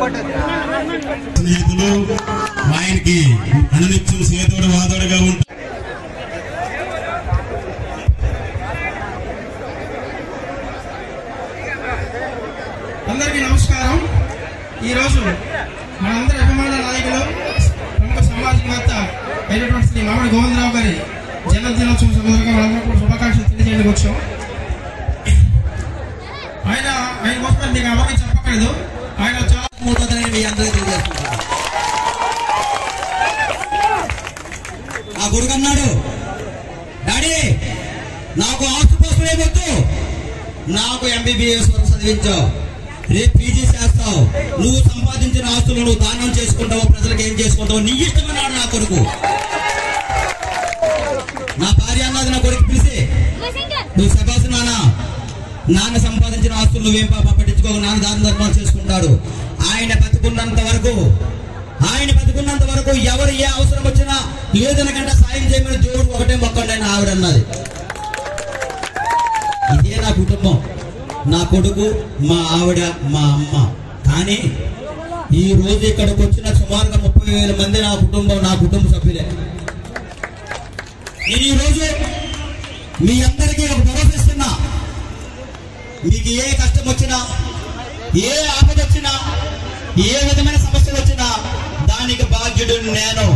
స్నేహితులు ఆయనకి అనునిత్యం స్నేహితుడు వాదోడుగా ఉంటారు అందరికీ నమస్కారం. ఈరోజు మనందరి అభిమాన నాయకులు ప్రముఖ సమాజకర్త అయినటువంటి శ్రీ మామిడి గోవిందరావు గారి జన్మదినోత్సవం సందర్భంగా మనందరం కూడా శుభాకాంక్షలు తెలియజేయడానికి వచ్చాం. ఆయన ఆయన కోసం మీకు అవన్నీ చెప్పకలేదు మీ అందరికీ తెలియజేస్తున్నాను ఆ కొడుకు అన్నాడు డాడీ నాకు ఆస్తుపోస్తులే వద్దు. నాకు ఎంబీబీఎస్ వరకు చదివించావు రేపు పీజీ చేస్తావు. నువ్వు సంపాదించిన ఆస్తులు నువ్వు దానం చేసుకుంటావు ప్రజలకు ఏం చేసుకుంటావు? నీ ఇష్టమన్నాడు నా కొడుకు. నా భార్య అన్నది నా కొడుకు పిలిచి. నువ్వు సభాసు నాన్న నాన్న సంపాదించిన ఆస్తులు నువ్వేం పాప పట్టించుకోక నాన్న దాని ధర్మాలు చేసుకుంటాడు. ఆయన బతుకున్నంత వరకు ఆయన బతుకున్నంత వరకు ఎవరు ఏ అవసరం వచ్చినా లేదనకంటే సాయం చేయమని దేవుడు ఒకటే మొక్కండి అని ఆవిడ అన్నది. ఇదే నా కుటుంబం. నా కొడుకు మా ఆవిడ మా అమ్మ. కానీ ఈ రోజు ఇక్కడికి వచ్చిన సుమారుగా ముప్పై వేల మంది నా కుటుంబం నా కుటుంబ సభ్యులే. నేను ఈ రోజు మీ అందరికీ ఒక మీకు ఏ కష్టం వచ్చినా ఏ ఆపద వచ్చినా ఏ విధమైన సమస్యలు వచ్చినా దానికి బాధ్యుడు నేను.